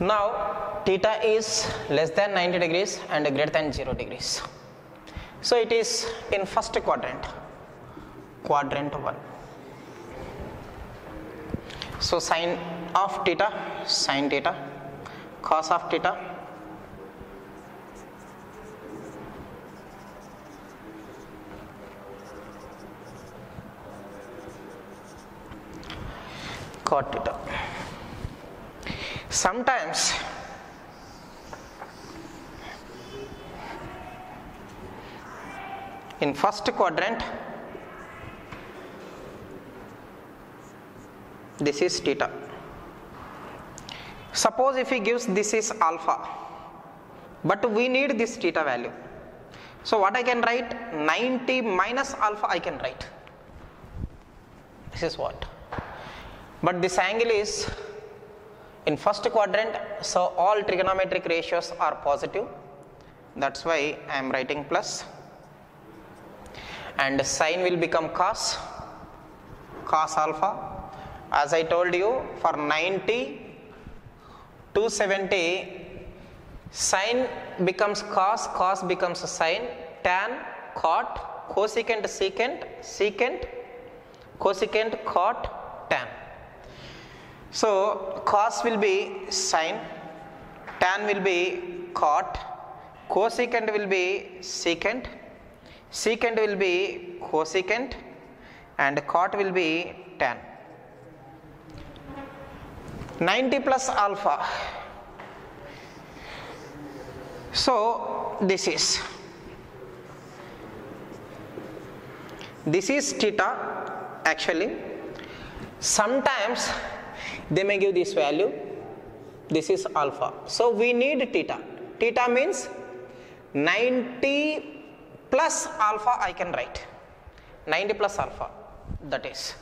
now theta is less than 90 degrees and greater than 0 degrees. So it is in first quadrant quadrant 1 so sine of theta sine theta cos of theta cot theta sometimes in first quadrant this is theta. Suppose if he gives this is alpha but we need this theta value. So what i can write? 90 minus alpha i can write. This is what? But this angle is in first quadrant so all trigonometric ratios are positive. That's why i am writing plus. And sine will become cos cos alpha. As i told you for 90 270 sine becomes cos cos becomes sine tan cot cosecant secant secant cosecant cot tan so cos will be sine, tan will be cot, cosecant will be secant, secant will be cosecant, and cot will be tan. 90 plus alpha. So this is this is theta actually sometimes they may give this value. This is alpha. So we need theta. Theta means 90 plus alpha i can write. 90 plus alpha that is.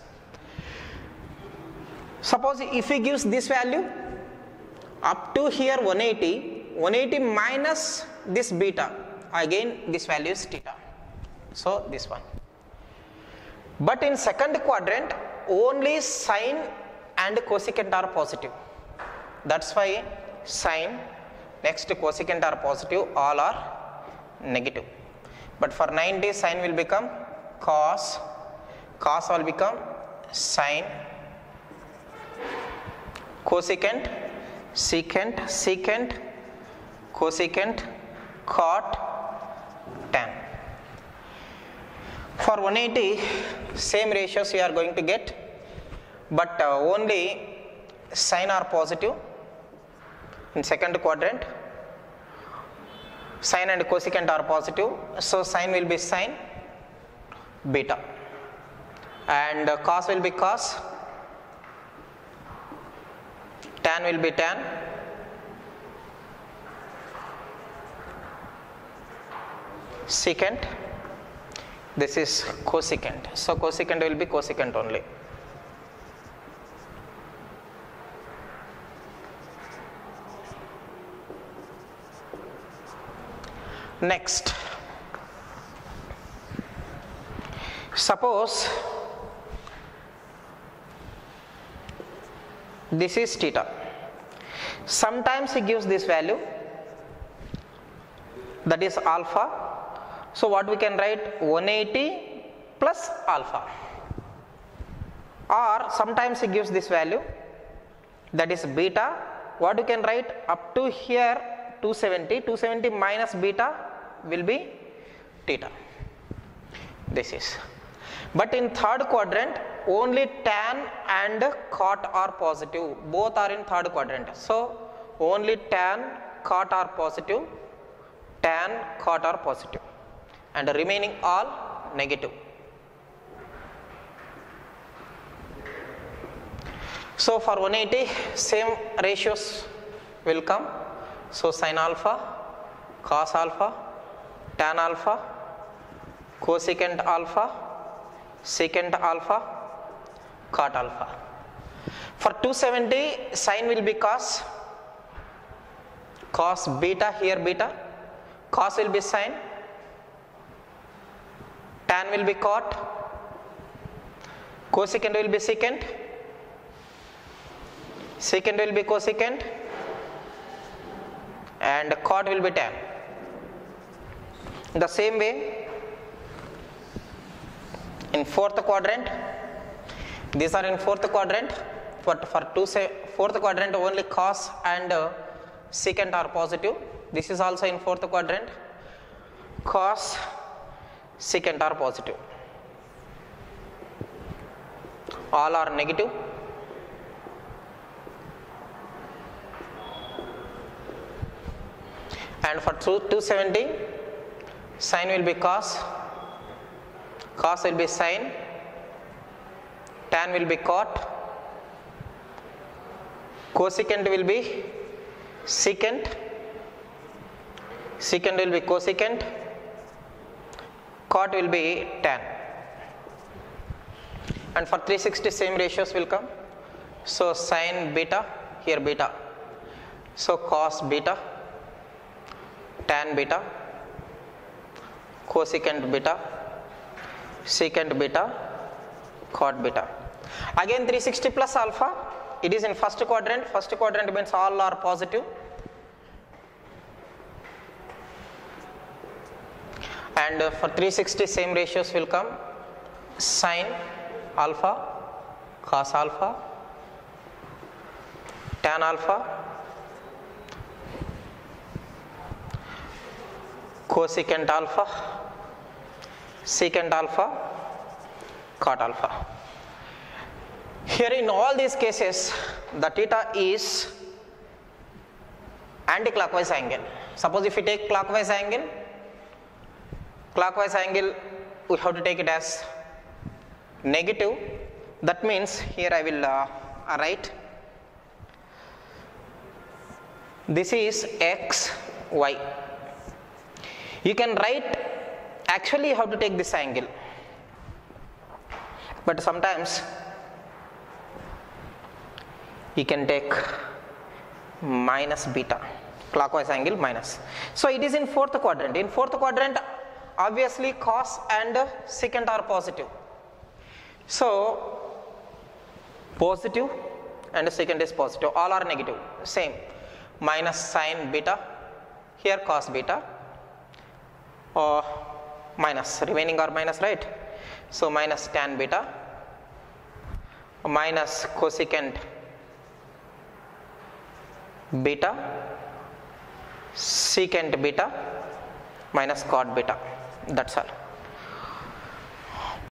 Suppose if he gives this value up to here 180 180 minus this beta again this value is theta. So this one. But in second quadrant only sine and cosecant are positive. That's why sine next cosecant are positive all are negative. But for 90 sine will become cos cos will become sine cosecant secant secant cosecant cot tan. For 180 same ratios we are going to get but uh, only sine are positive in second quadrant. Sine and cosecant are positive. So sine will be sine beta. And uh, cos will be cos. Tan will be tan. Secant. This is cosecant. So cosecant will be cosecant only next. Suppose this is theta. Sometimes he gives this value that is alpha. So what we can write? 180 plus alpha. Or sometimes he gives this value that is beta. What you can write? Up to here 270 270 minus beta will be theta. This is. But in third quadrant only tan and cot are positive. Both are in third quadrant. So only tan cot are positive tan cot are positive. And remaining all negative. So for 180 same ratios will come. So sin alpha cos alpha tan alpha cosecant alpha secant alpha cot alpha for 270 sin will be cos cos beta here beta cos will be sin tan will be cot cosecant will be secant secant will be cosecant and cot will be tan. The same way in fourth quadrant, these are in fourth quadrant, but for two say fourth quadrant only cos and uh, secant are positive. This is also in fourth quadrant, cos secant are positive. All are negative. and for 270 sine will be cos. Cos will be sine tan will be cot. Cosecant will be secant. Secant will be cosecant. Cot will be tan. And for 360 same ratios will come. So sine beta here beta. So cos beta tan beta cosecant beta secant beta cot beta. Again 360 plus alpha it is in first quadrant. First quadrant means all are positive. And for 360 same ratios will come. Sine alpha cos alpha tan alpha cosecant alpha, secant alpha, cot alpha. Here in all these cases, the theta is anti-clockwise angle. Suppose if we take clockwise angle, clockwise angle we have to take it as negative. That means here I will uh, write this is x, y you can write actually how to take this angle. But sometimes you can take minus beta clockwise angle minus. So it is in fourth quadrant. In fourth quadrant obviously cos and secant are positive. So positive and secant is positive. All are negative. Same. Minus sine beta here cos beta or minus remaining are minus right? So minus tan beta minus cosecant beta secant beta minus cot beta. That's all